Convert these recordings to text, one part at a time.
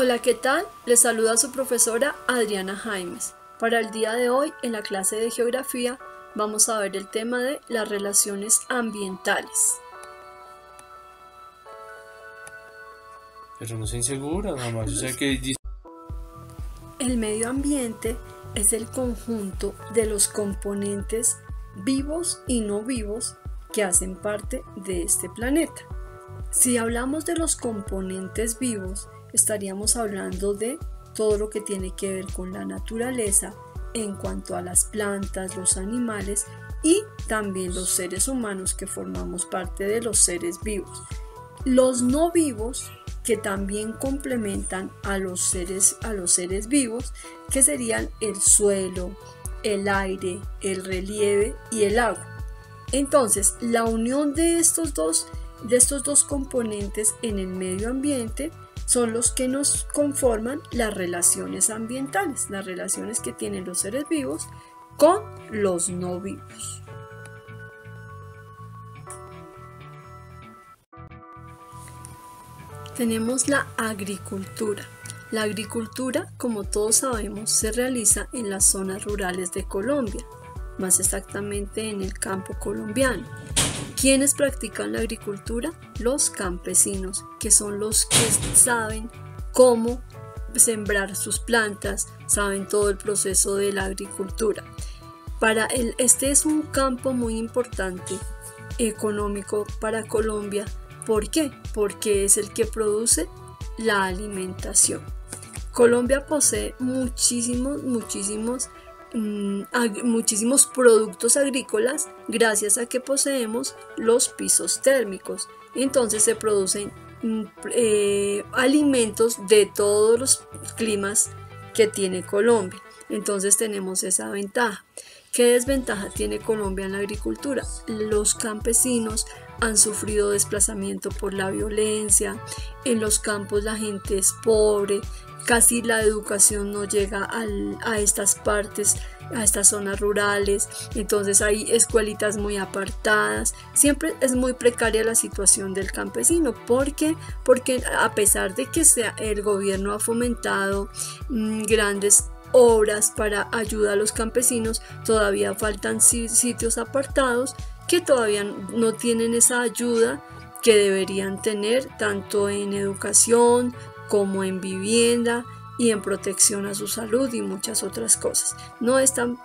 Hola, ¿qué tal? Les saluda su profesora Adriana Jaimes. Para el día de hoy, en la clase de geografía, vamos a ver el tema de las relaciones ambientales. Pero no se insegura, nada más. O sea que El medio ambiente es el conjunto de los componentes vivos y no vivos que hacen parte de este planeta. Si hablamos de los componentes vivos, estaríamos hablando de todo lo que tiene que ver con la naturaleza en cuanto a las plantas, los animales y también los seres humanos que formamos parte de los seres vivos. Los no vivos que también complementan a los seres, a los seres vivos, que serían el suelo, el aire, el relieve y el agua. Entonces, la unión de estos dos, de estos dos componentes en el medio ambiente son los que nos conforman las relaciones ambientales, las relaciones que tienen los seres vivos con los no vivos. Tenemos la agricultura. La agricultura, como todos sabemos, se realiza en las zonas rurales de Colombia, más exactamente en el campo colombiano. ¿Quiénes practican la agricultura? Los campesinos, que son los que saben cómo sembrar sus plantas, saben todo el proceso de la agricultura. Para el, este es un campo muy importante económico para Colombia. ¿Por qué? Porque es el que produce la alimentación. Colombia posee muchísimos, muchísimos Mm, muchísimos productos agrícolas gracias a que poseemos los pisos térmicos. Entonces se producen mm, eh, alimentos de todos los climas que tiene Colombia. Entonces tenemos esa ventaja. ¿Qué desventaja tiene Colombia en la agricultura? Los campesinos han sufrido desplazamiento por la violencia, en los campos la gente es pobre, casi la educación no llega a estas partes, a estas zonas rurales, entonces hay escuelitas muy apartadas, siempre es muy precaria la situación del campesino, ¿por qué? Porque a pesar de que sea, el gobierno ha fomentado mm, grandes obras para ayuda a los campesinos, todavía faltan sitios apartados que todavía no tienen esa ayuda que deberían tener tanto en educación como en vivienda y en protección a su salud y muchas otras cosas. No es tan,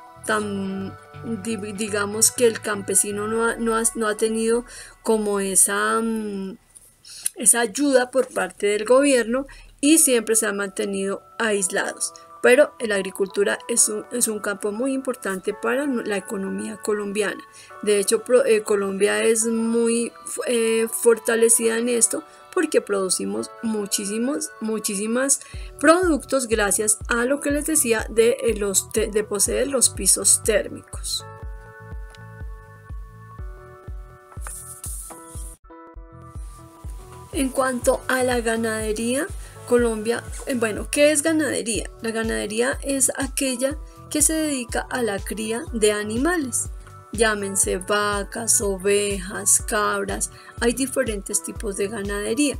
digamos que el campesino no ha, no no ha tenido como esa, mm, esa ayuda por parte del gobierno y siempre se han mantenido aislados pero la agricultura es un, campo muy importante para la economía colombiana. De hecho, eh, Colombia es muy eh, fortalecida en esto porque producimos muchísimos, muchísimas productos gracias a lo que les decía de, eh, los, de poseer los pisos térmicos. En cuanto a la ganadería, Colombia, eh, bueno, ¿qué es ganadería? La ganadería es aquella que se dedica a la cría de animales. Llámense vacas, ovejas, cabras, hay diferentes tipos de ganadería.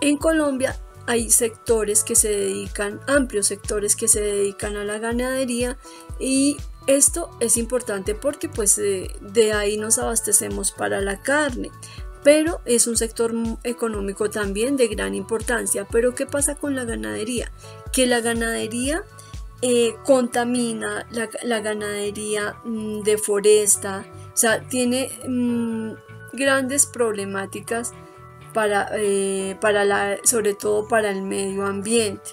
En Colombia hay sectores que se dedican, amplios sectores que se dedican a la ganadería y esto es importante porque pues de ahí nos abastecemos para la carne pero es un sector económico también de gran importancia. Pero ¿qué pasa con la ganadería? Que la ganadería eh, contamina, la, ganadería mm, deforesta, o sea, tiene mm, grandes problemáticas para, eh, para la, sobre todo para el medio ambiente.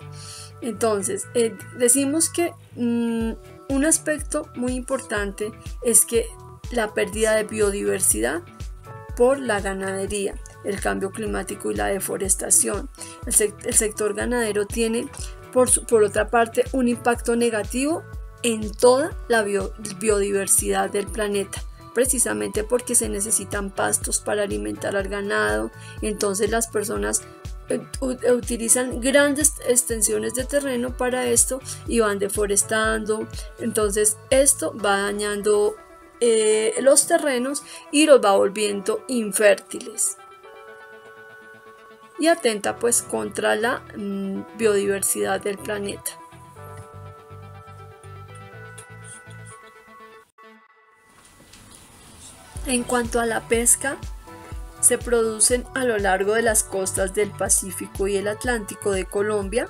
Entonces, eh, decimos que mm, un aspecto muy importante es que la pérdida de biodiversidad por la ganadería, el cambio climático y la deforestación. El, sector ganadero tiene, por, otra parte, un impacto negativo en toda la biodiversidad del planeta precisamente porque se necesitan pastos para alimentar al ganado, entonces las personas eh, utilizan grandes extensiones de terreno para esto y van deforestando, entonces esto va dañando eh, los terrenos y los va volviendo infértiles. y atenta pues contra la mm, biodiversidad del planeta. En cuanto a la pesca, se producen a lo largo de las costas del Pacífico y el Atlántico de Colombia,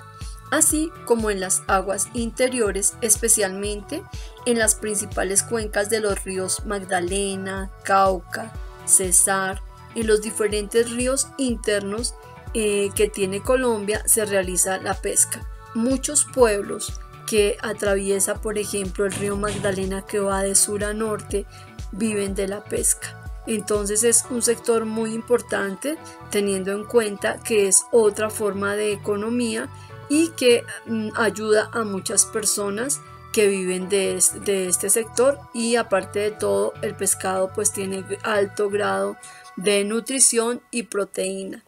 así como en las aguas interiores, especialmente en las principales cuencas de los ríos Magdalena, Cauca, Cesar, en los diferentes ríos internos eh, que tiene Colombia se realiza la pesca. Muchos pueblos que atraviesa, por ejemplo, el río Magdalena que va de sur a norte, viven de la pesca. Entonces es un sector muy importante teniendo en cuenta que es otra forma de economía y que mm, ayuda a muchas personas viven de de este, sector y aparte de todo el pescado pues tiene alto grado de nutrición y proteína.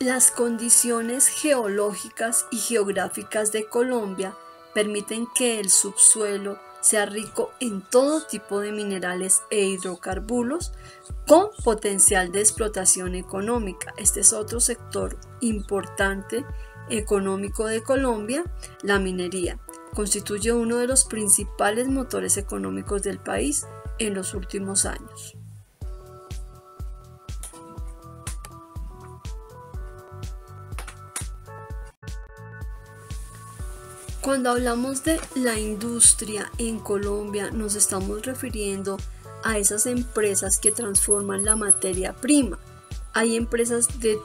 Las condiciones geológicas y geográficas de Colombia permiten que el subsuelo sea rico en todo tipo de minerales e hidrocarburos con potencial de explotación económica. Este es otro sector importante económico de Colombia, la minería. Constituye uno de los principales motores económicos del país en los últimos años. Cuando hablamos de la industria en Colombia nos estamos refiriendo a esas empresas que transforman la materia prima. Hay empresas de,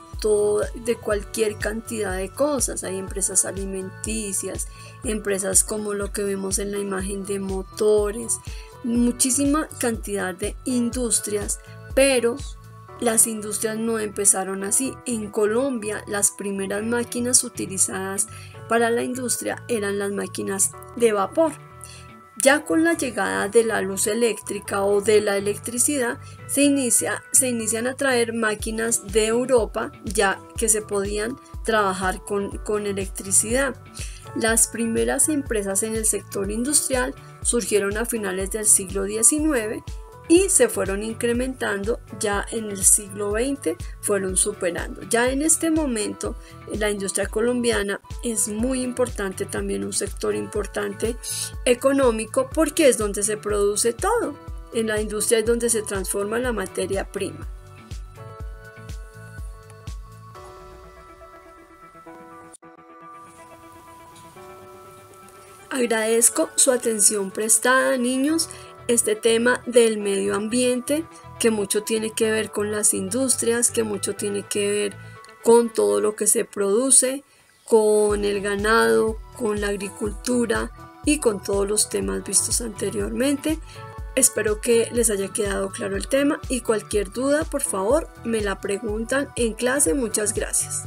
de cualquier cantidad de cosas, hay empresas alimenticias, empresas como lo que vemos en la imagen de motores, muchísima cantidad de industrias, pero las industrias no empezaron así. En Colombia las primeras máquinas utilizadas para la industria eran las máquinas de vapor. Ya con la llegada de la luz eléctrica o de la electricidad se, inicia, se inician a traer máquinas de Europa ya que se podían trabajar con, con electricidad. Las primeras empresas en el sector industrial surgieron a finales del siglo XIX y se fueron incrementando ya en el siglo XX, fueron superando. Ya en este momento la industria colombiana es muy importante, también un sector importante económico porque es donde se produce todo. En la industria es donde se transforma la materia prima. Agradezco su atención prestada, niños este tema del medio ambiente, que mucho tiene que ver con las industrias, que mucho tiene que ver con todo lo que se produce, con el ganado, con la agricultura y con todos los temas vistos anteriormente. Espero que les haya quedado claro el tema y cualquier duda, por favor, me la preguntan en clase. Muchas gracias.